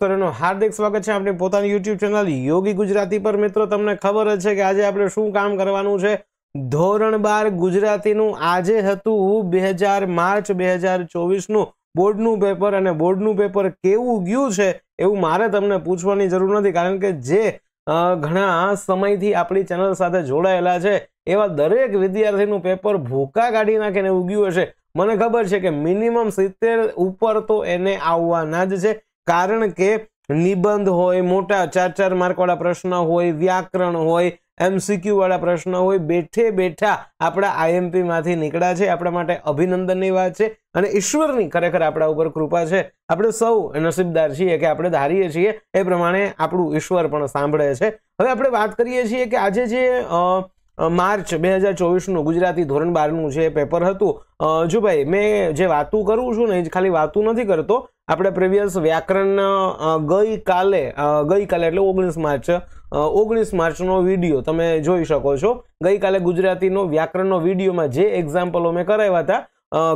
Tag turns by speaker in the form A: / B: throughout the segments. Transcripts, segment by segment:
A: સરનું હાર્દિક સ્વાગત છે આપણી પોતાની યુટ્યુબ ચેનલ યોગી ગુજરાતી પર. મિત્રો, તમને ખબર જ છે કે આજે આપણે શું કામ કરવાનું છે? ધોરણ બાર ગુજરાતીનું આજે હતું બે હજાર માર્ચ બે હજાર ચોવીસનું. બોર્ડનું પેપર અને બોર્ડનું પેપર કેવું ગયું છે એવું મારે તમને પૂછવાની જરૂર નથી, કારણ કે જે ઘણા સમયથી આપણી ચેનલ સાથે જોડાયેલા છે, એવા દરેક વિદ્યાર્થીનું પેપર ભૂકા કાઢી નાખીને ઉગ્યું હશે. મને ખબર છે કે મિનિમમ સિત્તેર ઉપર તો એને આવવાના જ છે. કારણ કે નિબંધ હોય, મોટા ચાર ચાર માર્કવાળા પ્રશ્ન હોય, વ્યાકરણ હોય એમસીક્યુ વાળા પ્રશ્ન હોય, બેઠે બેઠા આપણા આઈએમપીમાંથી નીકળ્યા છે, આપણા માટે અભિનંદનની વાત છે અને ઈશ્વરની ખરેખર આપણા ઉપર કૃપા છે. આપણે સૌ નસીબદાર છીએ કે આપણે ધારીએ છીએ એ પ્રમાણે આપણું ઈશ્વર પણ સાંભળે છે. હવે આપણે વાત કરીએ છીએ કે આજે જે માર્ચ બે હજાર ચોવીસનું ગુજરાતી ધોરણ બારનું જે પેપર હતું જો ભાઈ મેં જે વાતું કરું છું ને એ ખાલી વાતું નથી કરતો આપણે પ્રિવિયસ વ્યાકરણ ગઈકાલે ગઈકાલે એટલે ઓગણીસ માર્ચ ઓગણીસ માર્ચનો વીડિયો તમે જોઈ શકો છો. ગઈકાલે ગુજરાતીનો વ્યાકરણનો વિડીયોમાં જે એક્ઝામ્પલો મેં કરાવ્યા હતા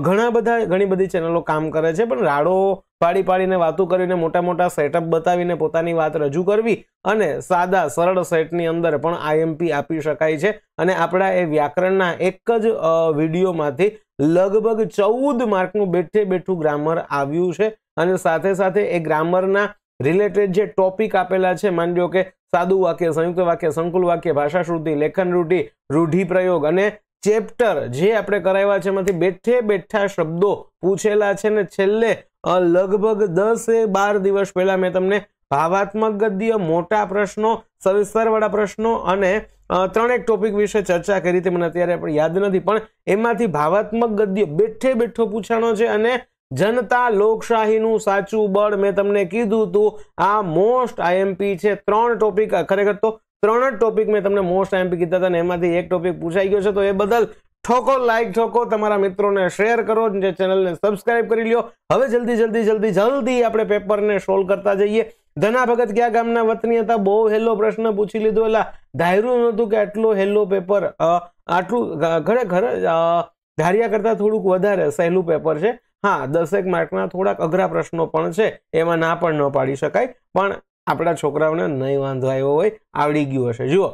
A: ઘણા બધા, ઘણી બધી ચેનલો કામ કરે છે, પણ રાડો પાડી પાડીને, વાતો કરીને, મોટા મોટા સેટઅપ બતાવીને પોતાની વાત રજૂ કરવી અને સાદા, સરળ સેટની અંદર પણ આઈએમપી આપી શકાય છે. અને આપણા એ વ્યાકરણના એક જ વિડીયોમાંથી લગભગ ચૌદ માર્કનું બેઠે બેઠું ગ્રામર આવ્યું છે અને સાથે સાથે એ ગ્રામરના રિલેટેડ જે ટોપિક આપેલા છે, માની કે સાદું વાક્ય, સંયુક્ત વાક્ય, સંકુલ વાક્ય ભાષા શ્રુતિ લેખન રૂઢિ રૂઢિપ્રયોગ અને ચેપ્ટર જે આપણે કરાવ્યા છે, એમાંથી બેઠે બેઠા શબ્દો પૂછેલા છે ને છેલ્લે લગભગ દસ બાર દિવસ પહેલા મેં તમને ભાવાત્મક ગદ્ય, મોટા પ્રશ્નો સવિસ્તર વાળા પ્રશ્નો અને ત્રણ ત્રણેક ટોપિક વિશે ચર્ચા કરી હતી, મને અત્યારે પણ યાદ નથી, પણ એમાંથી ભાવાત્મક ગદ્ય બેઠે બેઠો પૂછાણો છે અને જનતા લોકશાહીનું સાચું બળ મેં તમને કીધું હતું, આ મોસ્ટ આઈએમપી છે, ત્રણ ટોપિક ખરેખર તો ત્રણ જ ટોપિક મેં તમને મોસ્ટ આઈએમપી કીધા હતા ને એમાંથી એક ટોપિક પૂછાઈ ગયો છે, તો એ બદલ ઠોકો લાઈક ઠોકો, તમારા મિત્રોને શેર કરો, જે ચેનલને સબસ્ક્રાઇબ કરી લ્યો. હવે જલ્દી જલ્દી જલ્દી જલ્દી આપણે પેપરને સોલ્વ કરતા જઈએ. ધના ભગત કયા ગામના વતની હતા. બહુ હેલો પ્રશ્ન પૂછી લીધો. એટલે ધાર્યું નહોતું કે આટલો હેલો પેપર આટલું ખરેખર ધાર્યા કરતાં થોડુંક વધારે સહેલું પેપર છે. હા, દસેક માર્કના થોડાક અઘરા પ્રશ્નો પણ છે. એમાં ના પણ ન પાડી શકાય. પણ આપણા છોકરાઓને નહીં વાંધો આવ્યો હોય, આવડી ગયું હશે. જુઓ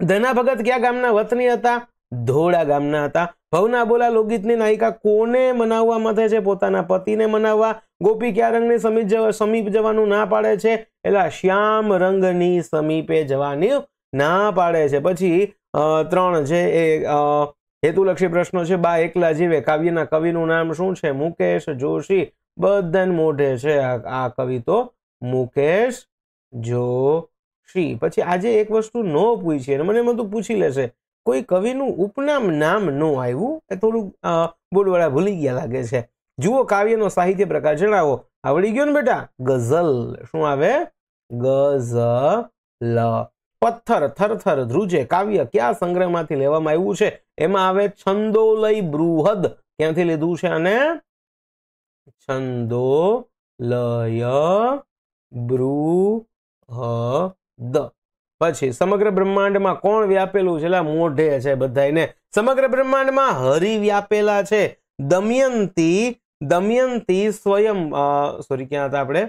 A: ધના ભગત કયા ગામના વતની હતા. ધોળા ગામના હતા. ભવના બોલા લોકગીતની નાયિકા કોને મનાવવા મથે છે? પોતાના પતિને મનાવવા. ગોપી ક્યાં રંગની સમીપ સમીપ જવાનું ના પાડે છે. એટલે શ્યામ રંગની સમીપે જવાની ના પાડે છે. પછી ત્રણ છે એ હેતુલક્ષી પ્રશ્નો છે. બા એકલા જીવે. કાવ્યના કવિનું નામ શું છે? મુકેશ જોશી. બધાને મોઢે છે આ કવિ તો મુકેશ જોશી. પછી આજે એક વસ્તુ ન પૂછી અને મને એમ તું પૂછી લેશે. કોઈ કવિનું ઉપનામ નામ ન આવ્યું એ થોડુંક અ, બોલવાળા ભૂલી ગયા લાગે છે. જુઓ કાવ્યનો સાહિત્ય પ્રકાર જણાવો. આવડી ગયો ને બેટા? ગઝલ. શું આવે? ગઝલ. પથ્થર થરથર ધ્રુજે કાવ્ય કયા સંગ્રહમાંથી લેવામાં આવ્યું છે? એમાં આવે છંદોલય બૃહદ. ક્યાંથી લીધું છે અને છંદોલય બૃહદ. પછી સમગ્ર બ્રહ્માંડમાં કોણ વ્યાપેલું છે? મોઢે છે બધાયને. સમગ્ર બ્રહ્માંડમાં હરિ વ્યાપેલા છે. દમયંતી દમયંતી સ્વયં સોરી ક્યાં હતા આપણે?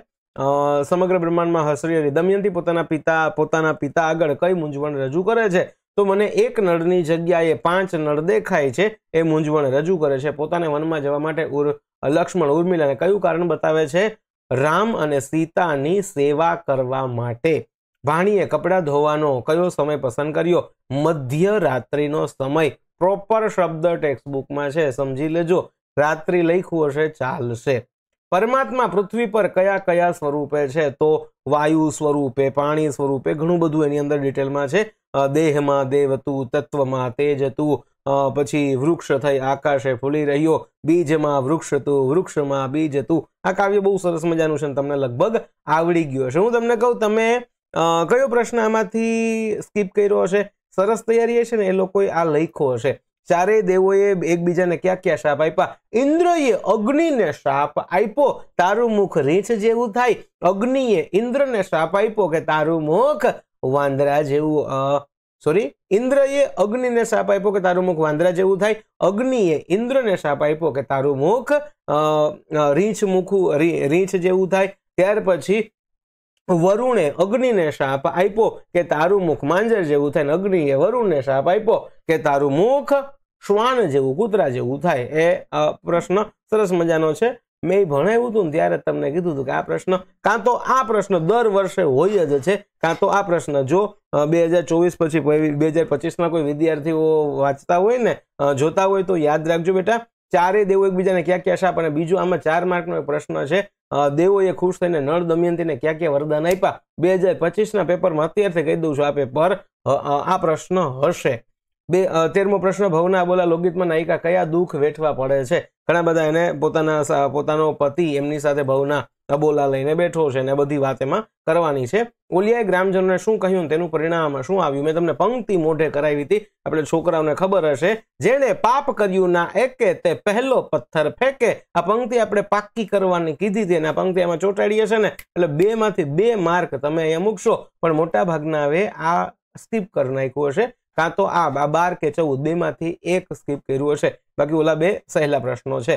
A: સમગ્ર બ્રહ્માંડમાં હસરી હરી. દમયંતી પોતાના પિતા પોતાના પિતા આગળ કઈ મૂંઝવણ રજૂ કરે છે? તો મને એક નળની જગ્યાએ પાંચ નળ દેખાય છે. એ મૂંઝવણ રજૂ કરે છે. પોતાને વનમાં જવા માટે ઉર, લક્ષ્મણ ઉર્મિલાને કયું કારણ બતાવે છે? રામ અને સીતાની સેવા કરવા માટે. ભાણીએ કપડાં ધોવાનો કયો સમય પસંદ કર્યો? મધ્યરાત્રિનો સમય. પ્રોપર શબ્દ ટેક્સ્ટબુકમાં છે, સમજી લેજો. રાત્રિ લખ્યું હશે, ચાલશે. પરમાત્મા પૃથ્વી પર કયા કયા સ્વરૂપે છે? તો વાયુ સ્વરૂપે, પાણી સ્વરૂપે, ઘણું બધું એની અંદર ડિટેલમાં છે. દેહમાં દેવતું, તત્વમાં તેજ હતું પછી વૃક્ષ થઈ આકાશે ફૂલી રહ્યો, બીજમાં વૃક્ષ હતું વૃક્ષમાં બીજ હતું આ કાવ્ય બહુ સરસ મજાનું છે તમને લગભગ આવડી ગયું હશે. હું તમને કહું, તમે કયો પ્રશ્ન આમાંથી સ્કીપ કર્યો હશે? સરસ તૈયારી હશે ને, એ લોકોએ આ લખ્યો હશે. ચારેય દેવોએ એકબીજાને ક્યાં ક્યાં શાપ આપ્યા? ઇન્દ્રએ અગ્નિને શાપ આપ્યો. તારું મુખ રીંછ જેવું થાય. અગ્નિએ ઇન્દ્રને શાપ આપ્યો કે તારું મુખ વાંદરા જેવું સોરી ઇન્દ્રએ અગ્નિને શાપ આપ્યો કે તારું મુખ વાંદરા જેવું થાય. અગ્નિએ ઇન્દ્રને શાપ આપ્યો કે તારું મુખ રીંછ મુખું રીંછ જેવું થાય. ત્યાર પછી વરુણે અગ્નિને શાપ આપ્યો કે તારું મુખ માંજર જેવું થાય ને અગ્નિએ વરુણને શાપ આપ્યો કે તારું મુખ શ્વાન જેવું, કૂતરા જેવું થાય. એ પ્રશ્ન સરસ મજાનો છે. મેં ભણાવ્યું હતું ને ત્યારે તમને કીધું હતું કે આ પ્રશ્ન, કાં તો આ પ્રશ્ન દર વર્ષે હોય જ છે, કાં તો આ પ્રશ્ન જો બે હજાર ચોવીસ પછી બે હજાર પચીસના કોઈ વિદ્યાર્થીઓ વાંચતા હોય ને જોતા હોય તો યાદ રાખજો બેટા. ચારે દેવો એકબીજાને ક્યાં ક્યાં શાપ અને બીજું આમાં ચાર માર્કનો પ્રશ્ન છે. દેવોએ ખુશ થઈને નળ દમયંતીને ક્યાં ક્યાં વરદાન આપ્યા? બે હજાર પચીસના પેપરમાં અત્યારથી કહી દઉં છું, આ પેપર આ પ્રશ્ન હશે. બે તેરમો પ્રશ્ન, ભવના બોલા લોકગીતમાં નાયિકા કયા દુઃખ વેઠવા પડે છે? ઘણા બધા એને પોતાના પોતાનો પતિ એમની સાથે ભવના અબોલા લઈને બેઠો છે ને બધી વાત એમાં કરવાની છે. ઓલિયાએ ગ્રામજનોને શું કહ્યું તેનું પરિણામ શું આવ્યું? મેં તમને પંક્તિ મોઢે કરાવી હતી. આપણે છોકરાઓને ખબર હશે. જેણે પાપ કર્યું ના એકે તે પહેલો પથ્થર ફેંકે. આ પંક્તિ આપણે પાક્કી કરવાની કીધી હતી અને આ પંક્તિ એમાં ચોંટાડીએ હશે ને? એટલે બે માંથી બે માર્ક તમે અહીંયા મૂકશો. પણ મોટા ભાગના હવે આ સ્કીપ કરી નાખ્યું હશે. કાં તો આ બાર કે ચૌદ, બેમાંથી એક સ્કીપ કર્યું હશે. બાકી ઓલા બે સહેલા પ્રશ્નો છે.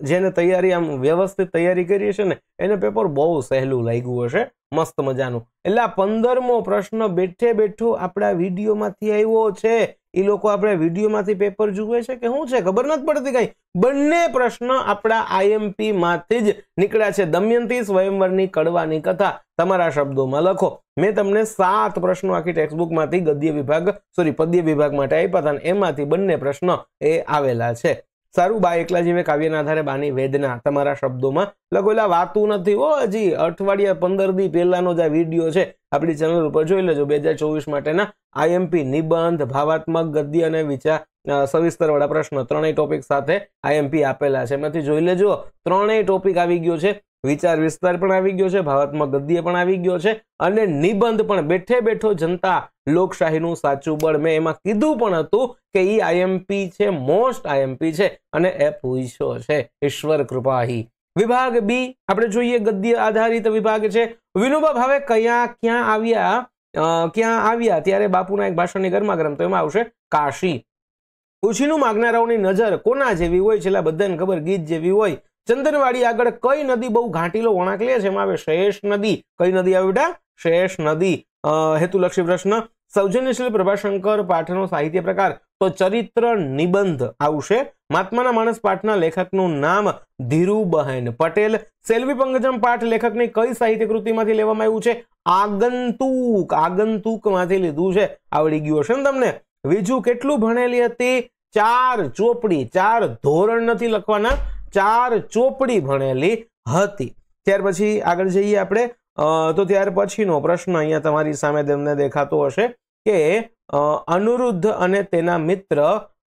A: જેને તૈયારી આમ વ્યવસ્થિત તૈયારી કરી છે ને, એને પેપર બહુ સહેલું લાગ્યું હશે, મસ્ત મજાનું. એટલે આ પંદરમો પ્રશ્ન બેઠે બેઠો આપણા વિડીયોમાંથી આવ્યો છે. એ લોકો આપણે વિડીયોમાંથી પેપર જુએ છે કે શું છે? ખબર નથી પડતી કઈ. બંને પ્રશ્ન આપણા આઈએમપી માંથી જ નીકળ્યા છે. દમયંતી સ્વયંવરની કડવાની કથા. તમારા શબ્દોમાં લખો. મેં તમને સાત પ્રશ્નો આખી ટેક્સ્ટબુકમાંથી ગદ્ય વિભાગ સોરી પદ્ય વિભાગ માટે આપ્યા હતા એમાંથી બંને પ્રશ્ન એ આવેલા છે. સારું, બા એકલા જીવે કાવ્યના આધારે બાની વેદના. તમારા શબ્દોમાં લખેલા વાતું નથી. હો હજી, અઠવાડિયા પંદર દી પહેલાનો જે વીડિયો છે. આપણી ચેનલ ઉપર જોઈ લેજો. બે હજાર ચોવીસ માટેના આઈએમપી નિબંધ, ભાવાત્મક ગદ્ય અને વિચાર સવિસ્તર વાળા પ્રશ્ન. ત્રણેય ટોપિક સાથે આઈએમપી આપેલા છે. એમાંથી જોઈ લેજો. ત્રણેય ટોપિક આવી ગયો છે. વિચાર વિસ્તાર પણ આવી ગયો છે, ભાવાત્મક ગદ્ય પણ આવી ગયો છે અને નિબંધ પણ બેઠે બેઠો જનતા લોકશાહીનું સાચું બળ. મેં એમાં કીધું પણ હતું કે ઈ આઈએમપી છે, મોસ્ટ આઈએમપી છે અને એ પૂછ્યો છે, ઈશ્વર કૃપાહી. વિભાગ બી આપણે જોઈએ ગદ્ય આધારિત વિભાગ છે. વિનોબા ભાવે કયા ક્યાં આવ્યા? ક્યાં આવ્યા? ત્યારે બાપુના એક ભાષણની ગરમા ગરમ તો એમાં આવશે, કાશી. ઉછીનું માગનારાઓની નજર કોના જેવી હોય છેલ્લા બધાને ખબર, ગીત જેવી હોય. ચંદનવાડી આગળ કઈ નદી બહુ ઘાટીલો વળાંક લે છે? એમાં આવે શેષ નદી. કઈ નદી આવે બેટા? શેષ નદી. હેતુલક્ષી પ્રશ્ન. સૌજન્યશીલ પ્રભાશંકર પાઠનો સાહિત્ય પ્રકાર. તો ચરિત્ર નિબંધ આવશે. મહાત્માના માણસ પાઠના લેખકનું નામ ધીરુબહેન પટેલ. સેલ્વી પંકજમ પાઠ લેખકની કઈ સાહિત્ય કૃતિમાંથી લેવામાં આવ્યું છે? આગંતુક. આગંતુકમાંથી લીધું છે. આવડી ગયું હશે ને તમને? બીજું કેટલું ભણેલી હતી? ચાર ચોપડી, ચાર ધોરણ નથી લખવાના. ચાર ચોપડી ભણેલી હતી. ત્યાર પછી આગળ જઈએ આપણે. તો ત્યાર પછીનો પ્રશ્ન અહીંયા તમારી સામે તમને દેખાતો હશે કે અનુરુદ્ધ અને તેના મિત્ર,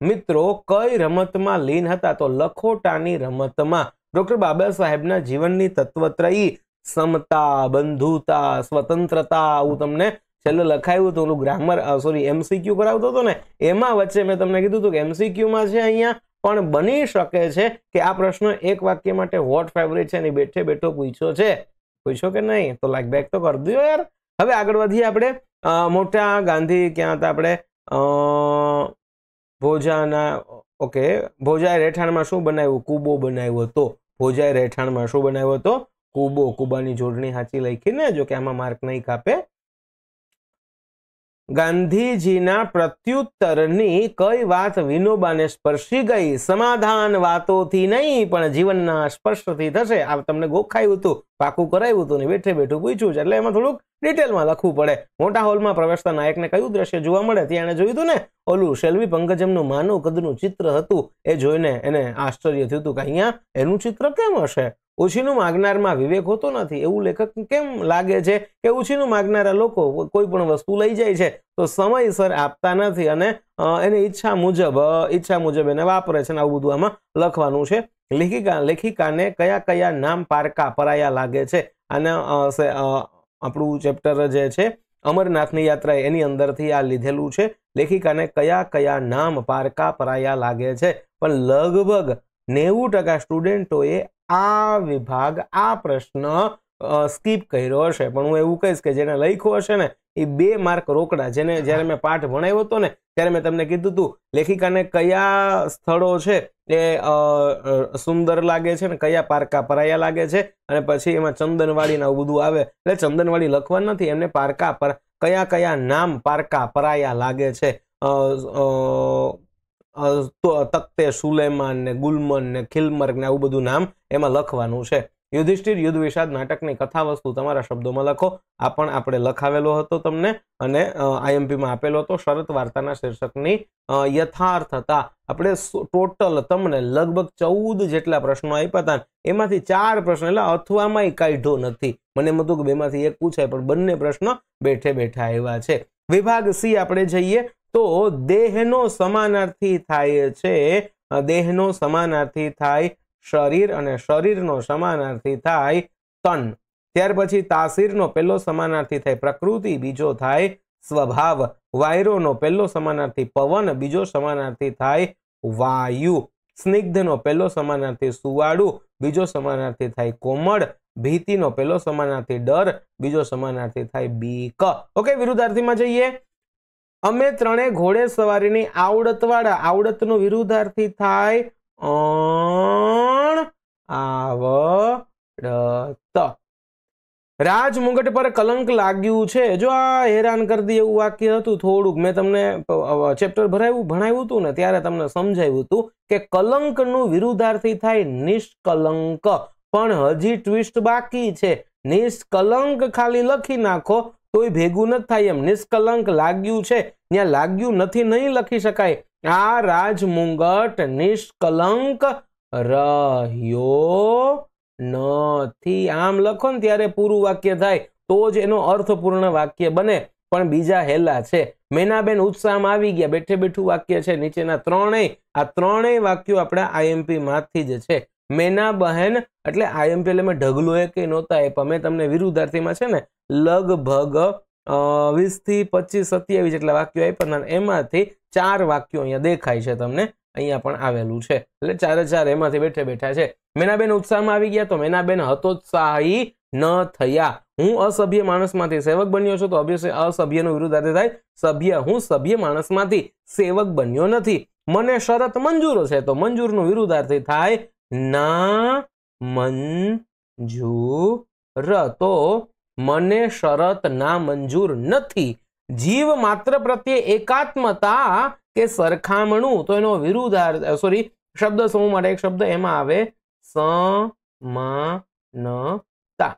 A: મિત્રો કઈ રમતમાં લીન હતા? તો લખોટાની રમતમાં. ડોક્ટર બાબા સાહેબના જીવનની તત્વત્રયી, સમતા, બંધુતા, સ્વતંત્રતા, આવું તમને છેલ્લે લખાયું હતું, ઓલું ગ્રામર સોરી એમસીક્યુ કરાવતો હતો ને, એમાં વચ્ચે મેં તમને કીધું હતું કે એમસીક્યુમાં છે અહીંયા પણ બની શકે છે કે આ પ્રશ્ન એક વાક્ય માટે વોટ ફેવરેટ છે એની બેઠે બેઠો પૂછ્યો છે. પૂછ્યો કે નહીં? તો લાઈક બેક તો કરી દો યાર. હવે આગળ વધીએ આપણે. મોટા ગાંધી ક્યાં હતા આપણે? ભોજાના, ઓકે, ભોજાએ રહેઠાણમાં શું બનાવ્યું? કુબો બનાવ્યો હતો. ભોજાએ રહેઠાણમાં શું બનાવ્યો હતો? કુબો. કુબાની જોડણી સાચી લખીને જો કે આમાં માર્ક નહીં કાપે. ગાંધીજીના પ્રત્યુત્તરની કઈ વાત વિનોબાને સ્પર્શી ગઈ? સમાધાન વાતોથી નહીં, પણ જીવનના સ્પર્શથી થશે. આ તમને ગોખાયું હતું, પાકું કરાયું હતું ને બેઠે બેઠું પૂછ્યું છે. એટલે એમાં થોડુંક ડિટેલમાં લખવું પડે. મોટા હોલમાં પ્રવેશતા નાયકને કયું દ્રશ્ય જોવા મળે? ત્યાં એને જોયું હતું ને, ઓલું શેલ્વી પંકજમનું માનવ કદનું ચિત્ર હતું. એ જોઈને એને આશ્ચર્ય થયું હતું કે અહીંયા એનું ચિત્ર કેમ હશે? ઉછીનું માગનારમાં વિવેક હોતો નથી. એવું લેખક કેમ લાગે છે કે ઉછીનું માગનારા લોકો કોઈ પણ વસ્તુ લઈ જાય છે તો સમયસર આપતા નથી અને એને ઈચ્છા મુજબ ઈચ્છા મુજબ એને વાપરે છે અને આવું બધું આમાં લખવાનું છે. લેખિકા, લેખિકાને કયા કયા નામ પારકા પરાયા લાગે છે? અને આપણું ચેપ્ટર જે છે, અમરનાથની યાત્રા એની અંદરથી આ લીધેલું છે. લેખિકાને કયા કયા નામ પારકા પરાયા લાગે છે? પણ લગભગ નેવું ટકા સ્ટુડન્ટોએ આ વિભાગ આ પ્રશ્ન સ્કીપ કર્યો હશે. પણ હું એવું કહીશ કે જેને લખ્યું હશે ને એ બે માર્ક રોકડા. જેને જ્યારે મેં પાઠ ભણાવ્યો હતો ને ત્યારે મેં તમને કીધું હતું લેખિકાને કયા સ્થળો છે એ સુંદર લાગે છે ને કયા પારકા પરાયા લાગે છે? અને પછી એમાં ચંદનવાડી ને બધું આવે. એટલે ચંદનવાડી લખવા નથી એમને પારકા પર કયા કયા નામ પારકા પરાયા લાગે છે? તખ્તે, સુલેમાન ને ગુલમન ને ખિલમર્ગ ને આવું બધું નામ એમાં લખવાનું છે. યુધિષ્ઠિર યુદ્ધ વિષાદ નાટકની કથા વસ્તુ તમારા શબ્દોમાં લખો. આ પણ આપણે લખાવેલો હતો તમને અને આઈએમપીમાં આપેલો હતો શરત વાર્તાના શીર્ષકની. યથાર્થતા. આપણે ટોટલ તમને લગભગ ચૌદ જેટલા પ્રશ્નો આપ્યા હતા એમાંથી ચાર પ્રશ્ન, એટલે અથવામાં કાઢ્યો નથી. મને એમ હતું કે બેમાંથી એક પૂછાય, પણ બંને પ્રશ્ન બેઠે બેઠા આવ્યા છે. વિભાગ સી આપણે જઈએ. તો દેહનો સમાનાર્થી થાય છે. દેહનો સમાનાર્થી થાય શરીર અને શરીરનો સમાનાર્થી થાય તન. ત્યાર પછી તાસીરનો પહેલો સમાનાર્થી થાય પ્રકૃતિ, બીજો થાય સ્વભાવ. વાયરોનો પહેલો સમાનાર્થી પવન, બીજો સમાનાર્થી થાય વાયુ. સ્નિગ્ધનો પહેલો સમાનાર્થી સુવાળું, બીજો સમાનાર્થી થાય કોમળ. ભીતિનો પહેલો સમાનાર્થી ડર, બીજો સમાનાર્થી થાય બીક. ઓકે, વિરુદ્ધાર્થીમાં જઈએ. અમે ત્રણે ઘોડે સવારીની આવડતવાળા, આવડતનો વિરુદ્ધાર્થી થાય. અણ, આવડત. રાજમુગટ પર કલંક લાગ્યું છે. જો આ હેરાન કરી દે એવું વાક્ય હતું થોડુંક, મેં તમને ચેપ્ટર ભરાયું, ભણાવ્યું હતું ને, ત્યારે તમને સમજાવ્યું હતું કે કલંકનું વિરુદ્ધાર્થી થાય નિષ્કલંક. પણ હજી ટ્વિસ્ટ બાકી છે. નિષ્કલંક ખાલી લખી નાખો. તોય ભેગું નથી થાય એમ. નિષ્કલંક લાગ્યું છે. ત્યાં લાગ્યું નથી, નહીં લખી શકાય. આ રાજમુંગટ નિષ્કલંક રહ્યો નથી. આમ લખો ને ત્યારે પૂરું વાક્ય થાય. તો જ એનો અર્થપૂર્ણ વાક્ય બને. પણ બીજા હેલા છે. મેનાબેન ઉત્સાહમાં આવી ગયા. બેઠે બેઠું વાક્ય છે. નીચેના ત્રણેય. આ ત્રણેય વાક્યો આપણા આઈએમપી માંથી જ છે. મેના બહેન, એટલે આઈએમપીએલ એમાં ઢગલો એ કંઈ નહોતા આપ્યા. મેં તમને વિરુદ્ધાર્થીમાં છે ને, લગભગ વીસથી પચીસ સત્યાવીસ જેટલા વાક્યો આપ્યા એમાંથી ચાર વાક્યો અહીંયા દેખાય છે તમને. અહીંયા પણ આવેલું છે. એટલે ચારે ચાર એમાંથી બેઠે બેઠા છે. મેનાબેન ઉત્સાહમાં આવી ગયા તો મેનાબેન હતોત્સાહી ન થયા. હું અસભ્ય માણસમાંથી સેવક બન્યો છું તો અભ્ય અસભ્યનો વિરુદ્ધાર્થી થાય. સભ્ય, હું સભ્ય માણસમાંથી સેવક બન્યો નથી. મને શરત મંજૂરો છે તો મંજૂરનો વિરુદ્ધાર્થી થાય ના મંજૂર તો મને શરત ના મંજૂર નથી. જીવ માત્ર પ્રત્યે એકાત્મતા કે સરખામણું, તો એનો વિરુદ્ધાર્થ સોરી શબ્દ સમૂહ માટે એક શબ્દ એમાં આવે, સમાનતા.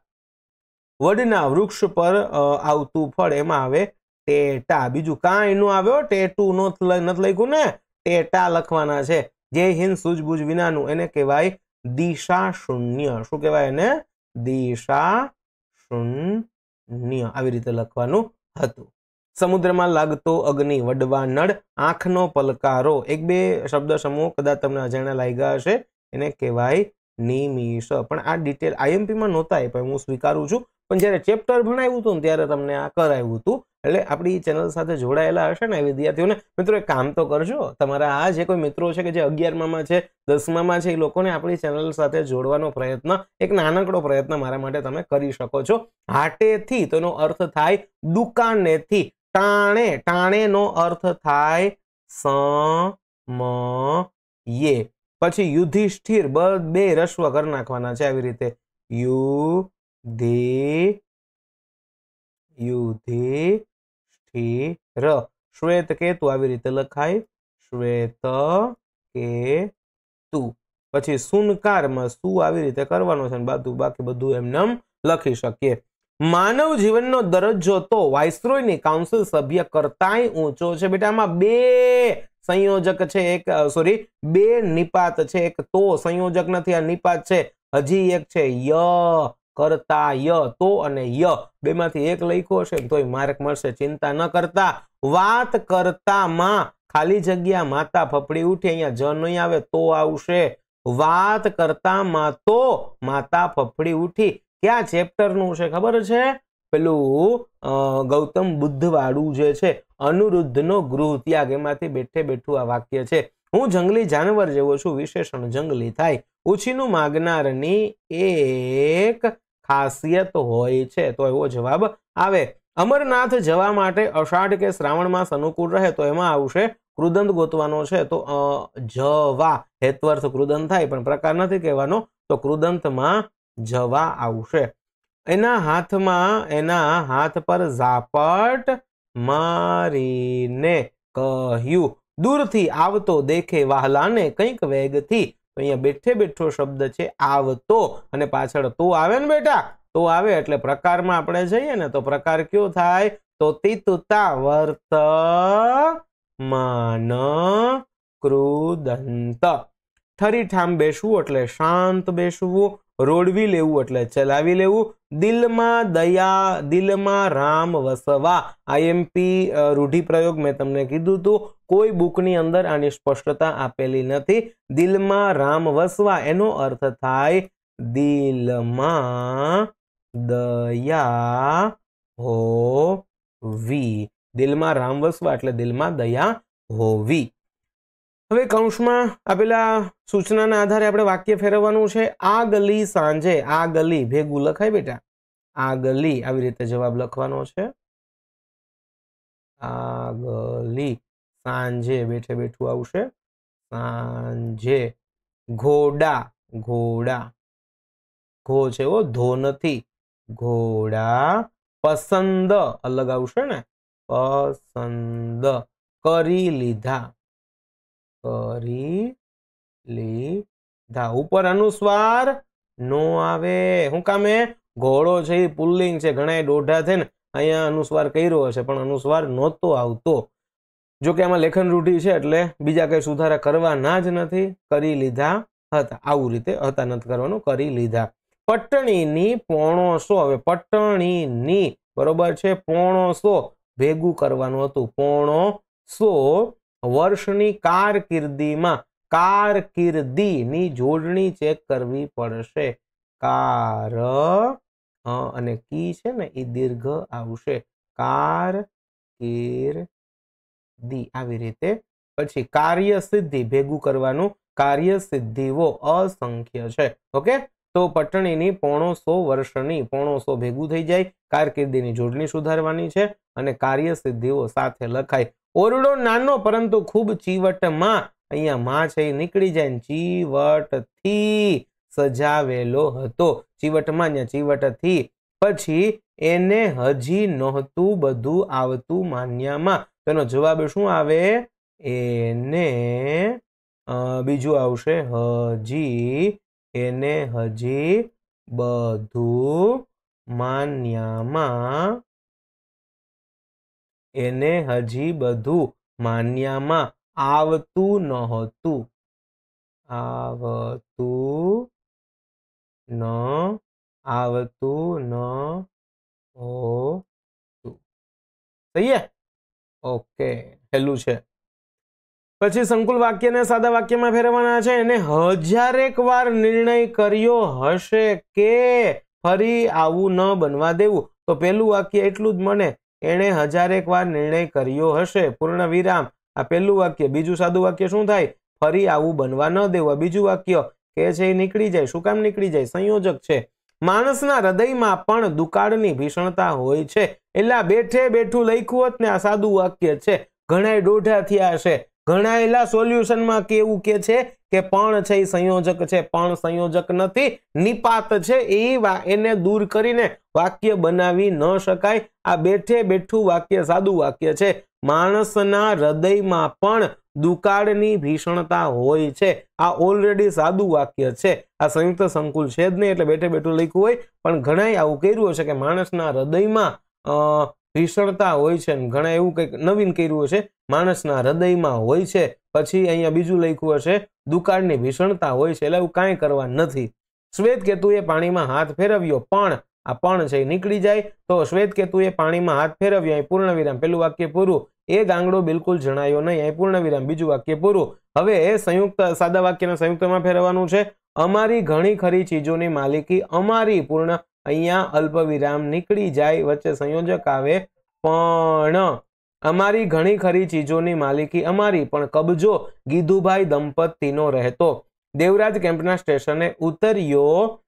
A: વડના વૃક્ષ પર આવતું ફળ એમાં આવે, ટેટા. બીજું કાંઈ નું આવ્યો ટેટુ નથી લખ્યું ને? ટેટા લખવાના છે. જે હિન્દ સૂઝબૂઝ વિનાનું એને કહેવાય દિશા શૂન્ય શું કહેવાય એને? દિશા શૂન્ય આવી રીતે લખવાનું હતું. સમુદ્રમાં લાગતો અગ્નિ, વડવા, નળ, આંખનો પલકારો. એક બે શબ્દ સમૂહ કદાચ તમને અજાણ્યા લાગ્યા હશે. એને કહેવાય નિમિષ. પણ આ ડિટેલ આઈએમપીમાં નહોતા આપ્યા. હું સ્વીકારું છું. પણ જ્યારે ચેપ્ટર ભણાવ્યું હતું ત્યારે તમને આ કરાવ્યું હતું. એટલે આપણી ચેનલ સાથે જોડાયેલા હશે ને વિદ્યાર્થીઓને, મિત્રો એક કામ તો કરજો. તમારા આ જે કોઈ મિત્રો છે કે જે અગિયારમાં છે, દસમામાં છે, એ લોકોને આપણી ચેનલ સાથે જોડવાનો પ્રયત્ન, એક નાનકડો પ્રયત્ન મારા માટે તમે કરી શકો છો. હાટેથી તેનો અર્થ થાય દુકાનેથી. ટાણે, ટાણેનો અર્થ થાય સ યે પછી યુધિષ્ઠિર બે રસ્વ કરી નાખવાના છે આવી રીતે. યુ ધે યુધિષ્ઠિર શ્વેત કેતુ આવી રીતે લખાય. શ્વેત કેતુ. પછી સુનકારમાં સુ આવી રીતે કરવાનો છે બાજુ બાકી બધું એમને લખી શકીએ. માનવ જીવનનો દરજ્જો તો વાઇસરોયની કાઉન્સિલ સભ્ય કરતાંય ઊંચો છે. બેટા, આમાં બે સંયોજક છે. એક સોરી બે નિપાત છે. એક તો સંયોજક નથી, આ નિપાત છે. હજી એક છે ય. કરતા ય, તો અને ય. બેમાંથી એક લખ્યો હશે તોય માર્ક મળશે. ચિંતા ન કરતા. વાત કરતામાં ખાલી જગ્યા માતા ફફડી ઉઠી, અહીંયા જ નહીં આવે તો આવશે. વાત કરતામાં તો માતા ફફડી ઉઠી. ક્યાં ચેપ્ટરનું છે ખબર છે? પેલું ગૌતમ બુદ્ધ વાળું જે છે, અનુરુદ્ધનો ગૃહ ત્યાગ. એમાંથી બેઠે બેઠું આ વાક્ય છે. હું જંગલી જાનવર જેવો છું, વિશેષણ જંગલી થાય. ઉછીનું માગનારની એક ખાસિયત હોય છે, તો એવો જવાબ આવે. અમરનાથ જવા માટે અષાઢ કે શ્રાવણ માસ અનુકૂળ રહે, તો એમાં આવશે કૃદંત ગોતવાનો છે, તો જવા. હેત્વર્થ કૃદંત થાય, પણ પ્રકાર નથી કહેવાનો, તો કૃદંતમાં જવા આવશે. એના હાથમાં, એના હાથ પર ઝાપટ મારીને કહ્યું, દૂરથી આવતો દેખે વાહલાને કંઈક વેગથી તો અહીંયા બેઠે બેઠો શબ્દ છે આવતો. અને પાછળ તો આવે ને બેટા? તો આવે એટલે પ્રકારમાં આપણે જઈએ ને તો પ્રકાર કયો થાય? તો તિતુતા વર્ત માન કૃદંત ઠરીઠામ બેસવું એટલે શાંત બેસવું. રોડવી લેવું એટલે ચલાવી લેવું. દિલમાં દયા, દિલમાં રામ વસવા. આઈએમપી રૂઢિપ્રયોગ મેં તમને કીધું હતું કોઈ બુકની અંદર આની સ્પષ્ટતા આપેલી નથી. દિલમાં રામ વસવા, એનો અર્થ થાય દિલમાં દયા હોવી. દિલમાં રામ વસવા એટલે દિલમાં દયા હોવી. હવે કૌંસમાં આપેલા સૂચનાના આધારે આપણે વાક્ય ફેરવવાનું છે. આ ગલી સાંજે આ ગલી ભેગું લખાય બેટા. આ ગલી આવી રીતે જવાબ લખવાનો છે. આ ગલી સાંજે બેઠે બેઠું આવશે. સાંજે, ઘોડા ઘોડા. ઘો છે ઓ ધો નથી. ઘોડા, પસંદ, અલગ આવશે ને. પસંદ કરી લીધા. કરી લીધા. ઉપર અનુસ્વાર નો આવે. શું કામે? ઘોડો છે પુલ્લિંગ છે ઘણા દોઢા છે ને, અહીંયા અનુસ્વાર કર્યો હશે, પણ અનુસ્વાર નહોતો આવતો. જો કે આમાં લેખન રૂઢિ છે એટલે બીજા કઈ સુધારા કરવાના જ નથી, કરી લીધા હતા. આવું રીતે હતા, નથી કરવાનું, કરી લીધા. પટણીની પોણોસો, હવે પટણીની બરોબર છે, પોણોસો ભેગું કરવાનું હતું. પોણો સો વર્ષની કારકિર્દીમાં કારકિર્દીની જોડણી ચેક કરવી પડશે. કાર અને કી છે ને, એ દીર્ઘ આવશે. કાર દી આવી રીતે. પછી કાર્ય સિદ્ધિ ભેગું કરવાનું. કાર્ય સિદ્ધિઓ અસંખ્ય છે. ઓકે? તો પટણીની પોણો સો વર્ષની પોણો સો ભેગું થઈ જાય. કારકિર્દીની જોડણી સુધારવાની છે અને કાર્ય સિદ્ધિઓ સાથે લખાય. ઓરડો નાનો, પરંતુ ખૂબ ચીવટમાં. અહીંયા માં છે નીકળી જાય ચીવટથી સજાવેલો હતો. ચીવટમાં અહીંયા ચીવટથી પછી એને હજી નહોતું બધું આવતું માન્યામાં. તેનો જવાબ શું આવે? એને બીજું આવશે. હજી એને હજી બધું માન્યામાં એને હજી બધું માન્યામાં આવતું નહોતું. આવતું ન આવતું ન હોતું. સહી ઓકે, હેલું છે. પછી સંકુલ વાક્યને સાદા વાક્યમાં ફેરવવાના છે, એને હજારેક વાર નિર્ણય કર્યો હશે કે ફરી આવું ન બનવા દેવું. તો પેલું વાક્ય એટલું જ મને એણે હજારેક વાર નિર્ણય કર્યો હશે. પૂર્ણ વિરામ આ પેલું વાક્ય. બીજું સાદું વાક્ય શું થાય? ફરી આવું બનવા ન દેવું. બીજું વાક્ય. કે છે એ નીકળી જાય. શું કામ નીકળી જાય? સંયોજક છે. માણસના હૃદયમાં પણ દુકાળની ભીષણતા હોય છે. એટલે બેઠે બેઠું લખ્યું હોત ને આ સાદું વાક્ય છે. ઘણા દોઢા થયા છે ઘણાયેલા સોલ્યુશનમાં કેવું કે છે કે પણ છે એ સંયોજક છે, પણ સંયોજક નથી, નિપાત છે એ એને દૂર કરીને વાક્ય બનાવી ન શકાય. આ બેઠે બેઠું વાક્ય સાદું વાક્ય છે. માણસના હૃદયમાં પણ દુકાળની ભીષણતા હોય છે. આ ઓલરેડી સાદું વાક્ય છે. આ સંયુક્ત સંકુલ છે જ નહીં એટલે બેઠે બેઠું લખ્યું હોય. પણ ઘણાય આવું કર્યું હશે કે માણસના હૃદયમાં ભીષણતા હોય છે ઘણા એવું કંઈક નવીન કર્યું હશે માણસના હૃદયમાં હોય છે, પછી અહીંયા બીજું લખ્યું હશે, દુકાળની ભીષણતા હોય છે, એટલે એવું કાંઈ કરવા નથી. શ્વેત કેતુએ પાણીમાં હાથ ફેરવ્યો, પણ આ પણ છે નીકળી જાય, તો શ્વેત કેતુએ પાણીમાં હાથ ફેરવ્યો, અહીં પૂર્ણ વિરામ પેલું વાક્ય પૂરું. એ ગાંગડો બિલકુલ જણાયો નહીં, અહીં પૂર્ણ વિરામ બીજું વાક્ય પૂરું. હવે એ સંયુક્ત, સાદા વાક્યના સંયુક્તમાં ફેરવવાનું છે, અમારી ઘણી ખરી ચીજોની માલિકી, અમારી પૂર્ણ અહીંયા અલ્પ વિરામ નીકળી જાય વચ્ચે સંયોજક આવે પણ અમારી ઘણી ખરી ચીજોની માલિકી અમારી, પણ કબજો ગીધુભાઈ દંપતીનો રહેતો. દેવરાજ કેમ્પના સ્ટેશને ઉતર્યો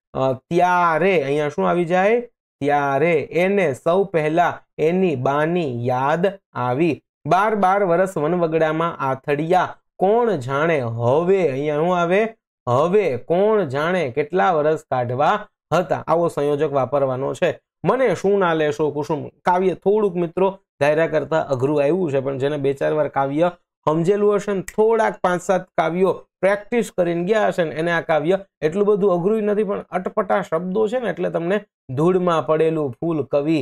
A: ત્યારે, અહીંયા શું આવી જાય? ત્યારે એને સૌ પહેલા એની બાની યાદ આવી. બાર બાર વર્ષ વનવગડામાં આથડિયા, કોણ જાણે હવે, અહીંયા શું આવે? હવે કોણ જાણે કેટલા વર્ષ કાઢવા? હતા. આવો સંયોજક વાપરવાનો છે. મને શું ના લેશો કુસુમ? કાવ્ય થોડુંક મિત્રો ધાર્યા કરતા અઘરું આવ્યું છે, પણ જેને બે ચાર વાર કાવ્ય સમજેલું હશે ને થોડાક પાંચ સાત કાવ્યો પ્રેક્ટિસ કરીને ગયા હશે ને એને આ કાવ્ય એટલું બધું અઘરું નથી, પણ અટપટા શબ્દો છે ને એટલે તમને ધૂળમાં પડેલું ફૂલ કવિ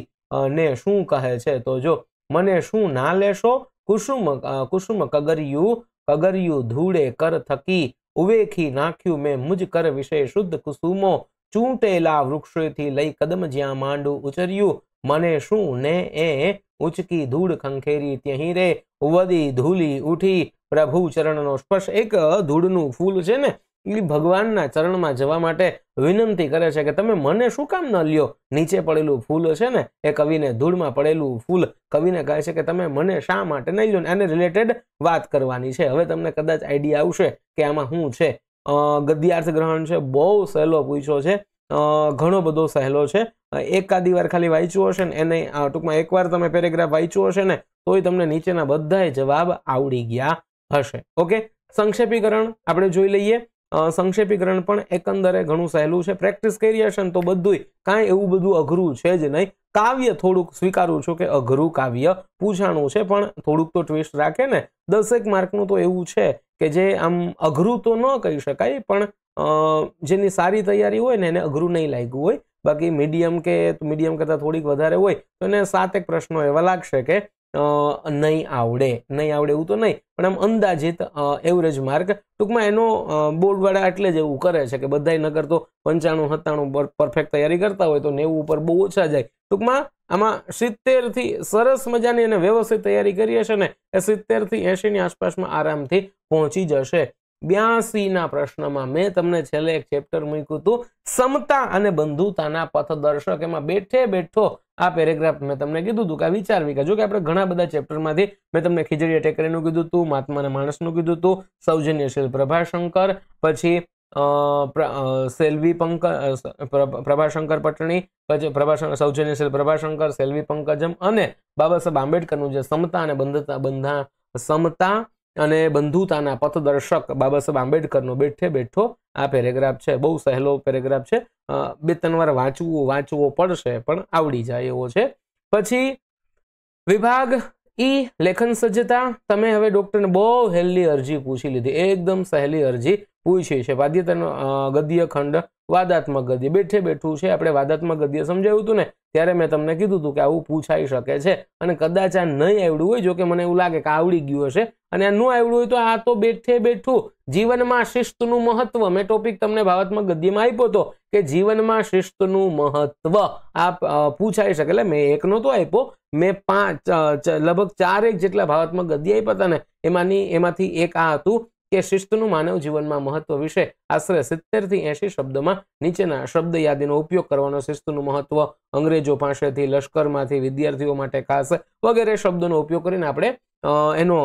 A: ને શું કહે છે તો જો, મને શું ના લેશો કુસુમ? કુસુમ કગરિયું કગરિયું ધૂળે કર થકી, ઉવેખી નાખ્યું મેં મુજ કર વિશે શુદ્ધ કુસુમો ચૂંટેલા વૃક્ષોથી લઈ કદમ જ્યાં માંડું ઉચર્યું, મને શું ને એ ઉચકી ધૂળ ખંખેરી ત્યાં રે? વદી ધૂલી ઉઠી. પ્રભુ ચરણનો સ્પર્શ એક ધૂળનું ફૂલ છે ને એ ભગવાનના ચરણમાં જવા માટે વિનંતી કરે છે કે તમે મને શું કામ ન લ્યો? નીચે પડેલું ફૂલ છે ને, એ કવિને ધૂળમાં પડેલું ફૂલ કવિને કહે છે કે તમે મને શા માટે નહીં લ્યો? એને રિલેટેડ વાત કરવાની છે. હવે તમને કદાચ આઈડિયા આવશે કે આમાં શું છે? ગદ્યાર્થ ગ્રહણ છે, બહુ સહેલો પૂછ્યો છે. ઘણો બધો સહેલો છે. એકાદી વાર ખાલી વાંચ્યું હશે ને એને ટૂંકમાં એકવાર તમે પેરેગ્રાફ વાંચ્યું હશે ને, તોય તમને નીચેના બધાય જવાબ આવડી ગયા હશે. ઓકે? સંક્ષેપીકરણ આપણે જોઈ લઈએ. સંક્ષેપીકરણ પણ એકંદરે ઘણું સહેલું છે. પ્રેક્ટિસ કરી હશે તો બધું કાંઈ એવું બધું અઘરું છે જ નહીં. કાવ્ય થોડુંક સ્વીકારું છું કે અઘરું કાવ્ય પૂછાણું છે, પણ થોડુંક તો ટ્વિસ્ટ રાખે ને. દસેક માર્કનું તો એવું છે કે જે આમ અઘરું તો ન કહી શકાય, પણ જેની સારી તૈયારી હોય ને એને અઘરું નહીં લાગ્યું હોય. બાકી મીડિયમ કે મીડિયમ કરતાં થોડીક વધારે હોય તો એને સાત એક પ્રશ્નો એવા લાગશે કે નહીં આવડે. નહીં આવડે એવું તો નહીં, પણ આમ અંદાજિત એવરેજ માર્ક ટૂંકમાં એનો બોર્ડવાળા એટલે જ એવું કરે છે કે બધાય નગર તો પંચાણું, સત્તાણું પરફેક્ટ તૈયારી કરતા હોય તો નેવું ઉપર બહુ ઓછા જાય. ટૂંકમાં આમાં સિત્તેરથી સરસ મજાની અને વ્યવસ્થિત તૈયારી કરીએ છે ને, એ સિત્તેરથી એંશીની આસપાસમાં આરામથી પહોંચી જશે. બ્યાસી ના પ્રશ્નમાં મેં તમને છેલ્લે એક ચેપ્ટર મૂક્યું હતું, સમતા અને બંધુતાના પથદર્શક. એમાં બેઠે બેઠો આ પેરેગ્રાફ મેં તમને કીધું હતું કે વિચારવી કે જો કે આપણે ઘણા બધા ચેપ્ટરમાંથી મેં તમને ખીજડી ટેકરીનું કીધું હતું મહાત્માના માણસનું કીધું હતું, સૌજન્યશીલ પ્રભાશંકર, પછી સેલ્વી પંકજ પ્રભાશંકર પટણી, પછી પ્રભાશંકર, સૌજન્યશીલ પ્રભાશંકર, સેલ્વી પંકજમ અને બાબા સાહેબ આંબેડકરનું જે સમતા અને બંધતા, બંધા, સમતા અને બંધુતાના પથદર્શક બાબા સાહેબ આંબેડકરનો બેઠે બેઠો આ પેરેગ્રાફ છે. બહુ સહેલો પેરેગ્રાફ છે. બે ત્રણ વાર વાંચવું, વાંચવો પડશે પણ આવડી જાય એવો છે. પછી વિભાગ ઈ લેખન સજ્જતા, તમે હવે ડોક્ટરને બહુ હેલ્ધી અરજી પૂછી લીધી. એકદમ સહેલી અરજી. પૂછી છે. વાદ્યતાનો ગદ્ય, ખંડ, વાદાત્મક ગદ્ય. બેઠે બેઠું છે. આપણે વાદાત્મક ગદ્ય સમજાવ્યું હતું ને, ત્યારે મેં તમને કીધું હતું કે આવું પૂછાઈ શકે છે અને કદાચ આ નહીં આવડ્યું હોય જો કે મને એવું લાગે કે આવડી ગયું હશે અને આ ન આવડ્યું હોય તો આ તો બેઠે બેઠું. જીવનમાં શિસ્તનું મહત્વ, મેં ટોપિક તમને ભાવાત્મક ગદ્યમાં આપ્યો હતો કે જીવનમાં શિસ્તનું મહત્વ. આ પૂછાઈ શકે. એટલે મેં એક નહોતો આપ્યો. મેં પાંચ લગભગ ચારેક જેટલા ભાવાત્મક ગદ્ય આપ્યા હતા ને, એમાંની, એમાંથી એક આ હતું. કે શિસ્તનું માનવ જીવનમાં મહત્વ વિશે આશરે સિત્તેરથી એસી શબ્દોમાં નીચેના શબ્દ યાદીનો ઉપયોગ કરવાનો શિસ્તનું મહત્વ અંગ્રેજો પાસેથી લશ્કરમાંથી, વિદ્યાર્થીઓ માટે ખાસ વગેરે શબ્દોનો ઉપયોગ કરીને આપણે એનો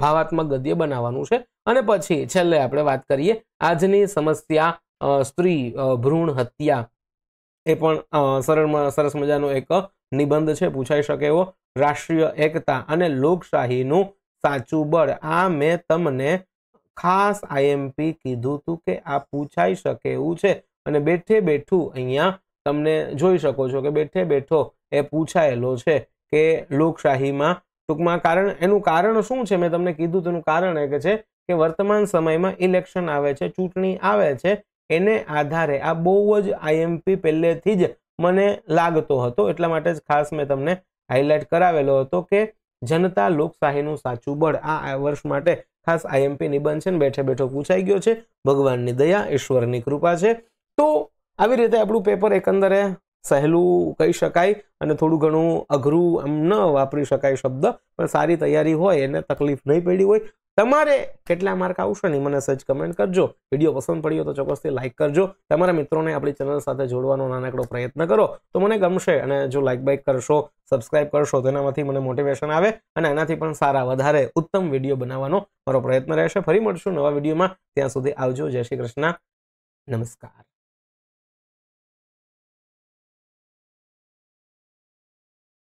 A: ભાવાત્મક ગદ્ય બનાવવાનું છે. અને પછી છેલ્લે આપણે વાત કરીએ આજની સમસ્યા સ્ત્રી ભ્રૂણ હત્યા. એ પણ સરળ સરસ મજાનો એક નિબંધ છે. પૂછાઈ શકે એવો. રાષ્ટ્રીય એકતા અને લોકશાહીનું સાચું બળ. આ મેં તમને ખાસ આઈએમપી કીધું હતું કે આ પૂછાઈ શકે એવું છે. અને બેઠે બેઠું અહીંયા તમને જોઈ શકો છો કે બેઠે બેઠો એ પૂછાયેલો છે કે લોકશાહીમાં ટૂંકમાં કારણ, એનું કારણ શું છે? મેં તમને કીધું તેનું કારણ એ કે છે કે વર્તમાન સમયમાં ઇલેક્શન આવે છે, ચૂંટણી આવે છે, એને આધારે આ બહુ જ આઈએમપી પહેલેથી જ મને લાગતો હતો. એટલા માટે જ ખાસ મેં તમને હાઇલાઇટ કરાવેલો હતો કે જનતા લોકશાહીનું સાચું બળ. આ વર્ષ માટે ખાસ આઈએમપી નિબંધ છે ને બેઠે બેઠો પૂછાઈ ગયો છે. ભગવાનની દયા, ઈશ્વરની કૃપા છે. તો આવી રીતે આપણું પેપર એકંદરે સહેલું કહી શકાય અને થોડું ઘણું અઘરું આમ ન વાપરી શકાય શબ્દ. પણ સારી તૈયારી હોય એને તકલીફ નહીં પડી હોય. તમારે કેટલા માર્ક આવશે ને મને સજ કમેન્ટ કરજો. વીડિયો પસંદ પડ્યો તો ચોક્કસથી લાઇક કરજો. તમારા મિત્રોને આપણી ચેનલ સાથે જોડવાનો નાનકડો પ્રયત્ન કરો તો મને ગમશે અને જો લાઇક બાઇક કરશો સબસ્ક્રાઇબ કરશો તેનામાંથી મને મોટિવેશન આવે અને એનાથી પણ સારા વધારે ઉત્તમ વીડિયો બનાવવાનો મારો પ્રયત્ન રહેશે. ફરી મળશું નવા વિડીયોમાં. ત્યાં સુધી આવજો. જય શ્રી કૃષ્ણ. નમસ્કાર.